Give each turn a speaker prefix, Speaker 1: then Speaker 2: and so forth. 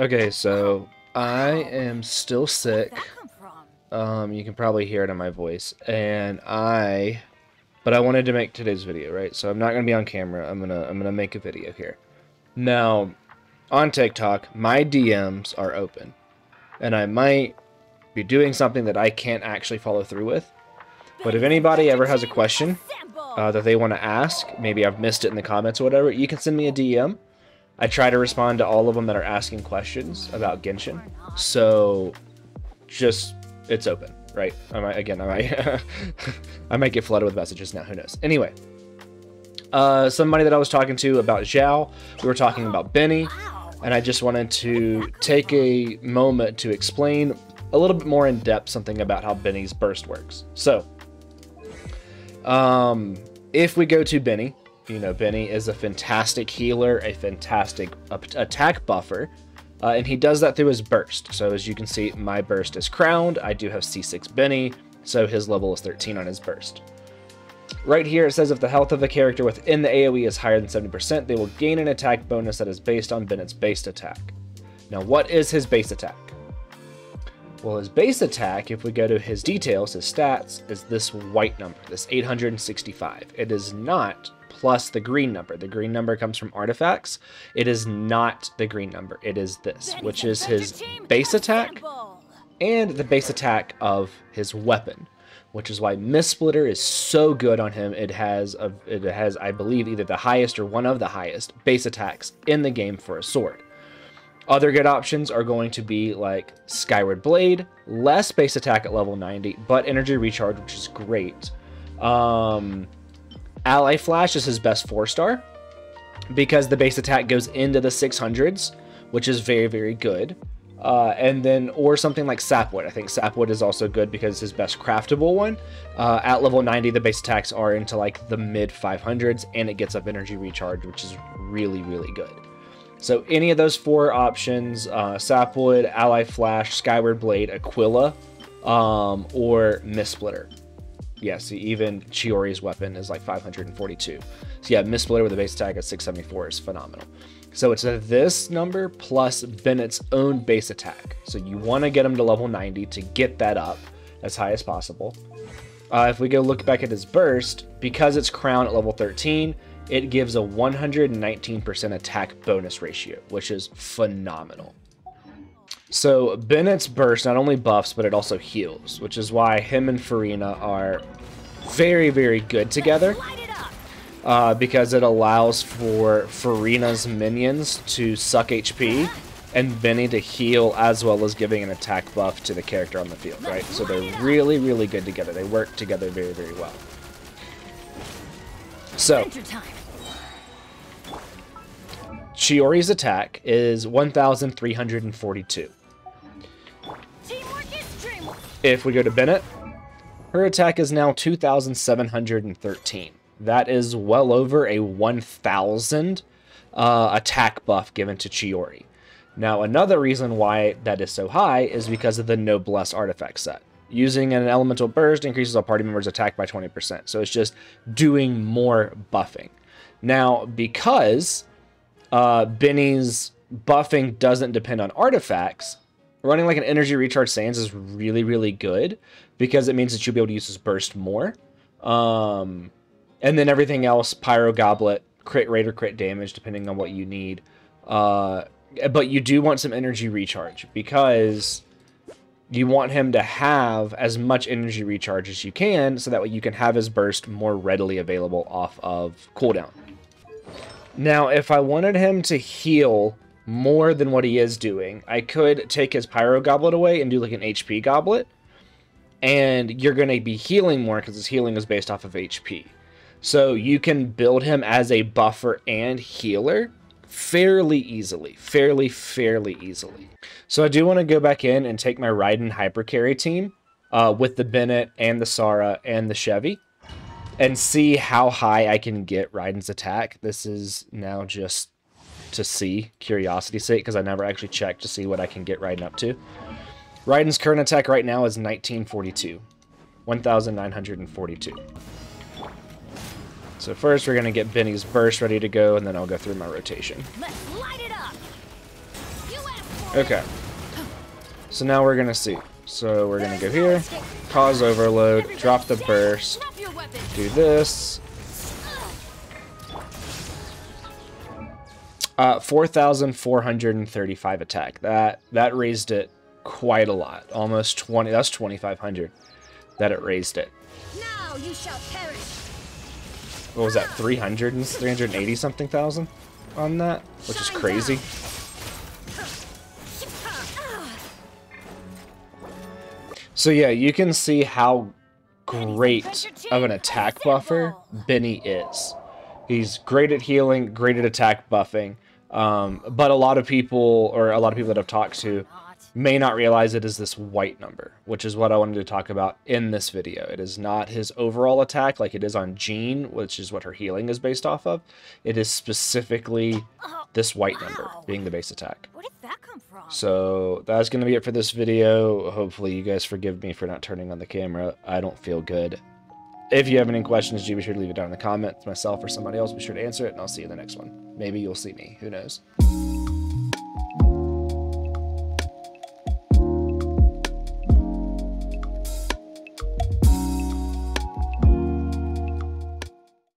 Speaker 1: Okay, so I am still sick.
Speaker 2: Where'd that come from?
Speaker 1: Um, you can probably hear it in my voice, and I, but I wanted to make today's video, right? So I'm not gonna be on camera. I'm gonna I'm gonna make a video here. Now, on TikTok, my DMs are open, and I might be doing something that I can't actually follow through with. But if anybody ever has a question uh, that they want to ask, maybe I've missed it in the comments or whatever, you can send me a DM. I try to respond to all of them that are asking questions about Genshin. So, just it's open, right? I might again, I might I might get flooded with messages now. Who knows? Anyway, uh, somebody that I was talking to about Zhao, we were talking about Benny, and I just wanted to take a moment to explain a little bit more in depth something about how Benny's burst works. So, um, if we go to Benny, you know, Benny is a fantastic healer, a fantastic attack buffer, uh, and he does that through his burst. So, as you can see, my burst is crowned. I do have C6 Benny, so his level is 13 on his burst. Right here, it says if the health of a character within the AoE is higher than 70%, they will gain an attack bonus that is based on Bennett's base attack. Now, what is his base attack? Well, his base attack, if we go to his details, his stats, is this white number, this 865. It is not plus the green number. The green number comes from artifacts. It is not the green number. It is this, which is his base attack and the base attack of his weapon, which is why Mist Splitter is so good on him. It has a, it has I believe either the highest or one of the highest base attacks in the game for a sword. Other good options are going to be like Skyward Blade, less base attack at level 90, but energy recharge, which is great. Um, Alley Flash is his best four star because the base attack goes into the 600s, which is very, very good. Uh, and then, or something like Sapwood. I think Sapwood is also good because it's his best craftable one. Uh, at level 90, the base attacks are into like the mid 500s, and it gets up energy recharge, which is really, really good. So, any of those four options uh, Sapwood, Alley Flash, Skyward Blade, Aquila, um, or Mist Splitter. Yeah, even Chiori's weapon is like 542. So, yeah, Mist Splitter with a base attack at 674 is phenomenal. So it's this number plus Bennett's own base attack. So you want to get him to level 90 to get that up as high as possible. Uh, if we go look back at his burst, because it's crown at level 13, it gives a 119% attack bonus ratio, which is phenomenal. So Bennett's burst not only buffs, but it also heals, which is why him and Furina are very, very good together uh, because it allows for Furina's minions to suck HP and Benny to heal as well as giving an attack buff to the character on the field, right? So they're really, really good together. They work together very, very well. So, Chiori's attack is 1,342.
Speaker 2: Teamwork is dreamwork!
Speaker 1: If we go to Bennett, her attack is now 2,713. That is well over a 1,000 uh, attack buff given to Chiori. Now, another reason why that is so high is because of the Noblesse artifact set. Using an elemental burst increases a party member's attack by 20%. So it's just doing more buffing. Now, because uh, Benny's buffing doesn't depend on artifacts, running like an energy recharge sands is really really good because it means that you'll be able to use his burst more. Um and then everything else pyro goblet crit rate or crit damage depending on what you need. Uh but you do want some energy recharge because you want him to have as much energy recharge as you can so that way you can have his burst more readily available off of cooldown now, if I wanted him to heal more than what he is doing, I could take his Pyro Goblet away and do like an HP Goblet. And you're going to be healing more because his healing is based off of HP. So you can build him as a buffer and healer fairly easily. Fairly, fairly easily. So I do want to go back in and take my Raiden Hyper Carry team uh, with the Bennett and the Sara and the Chevy and see how high I can get Raiden's attack. This is now just to see, curiosity's sake, because I never actually checked to see what I can get Raiden up to. Raiden's current attack right now is 1942. 1942. So first we're going to get Benny's burst ready to go, and then I'll go through my rotation.
Speaker 2: Let's light it up! You asked
Speaker 1: Okay. So now we're gonna see. So we're gonna go here, cause overload, drop the burst,
Speaker 2: Drop your weapon.
Speaker 1: Do this. Uh, 4,435 attack. That that raised it quite a lot. Almost 20. That's 2,500 that it raised it.
Speaker 2: Now you shall perish.
Speaker 1: What was that? 300 and 380 something thousand on that, which is crazy. So yeah, you can see how great of an attack buffer Benny is. He's great at healing, great at attack buffing. Um, but a lot of people, or a lot of people that I've talked to. May not realize it is this white number, which is what I wanted to talk about in this video. It is not his overall attack like it is on Jean, which is what her healing is based off of. It is specifically this white number being the base attack.
Speaker 2: where did that come from?
Speaker 1: So that's going to be it for this video. Hopefully you guys forgive me for not turning on the camera. I don't feel good. If you have any questions, do be sure to leave it down in the comments. Myself or somebody else, be sure to answer it, and I'll see you in the next one. Maybe you'll see me. Who knows?